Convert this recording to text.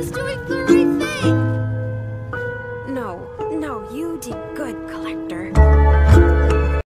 was doing the right thing. No, no, you did good, Collector.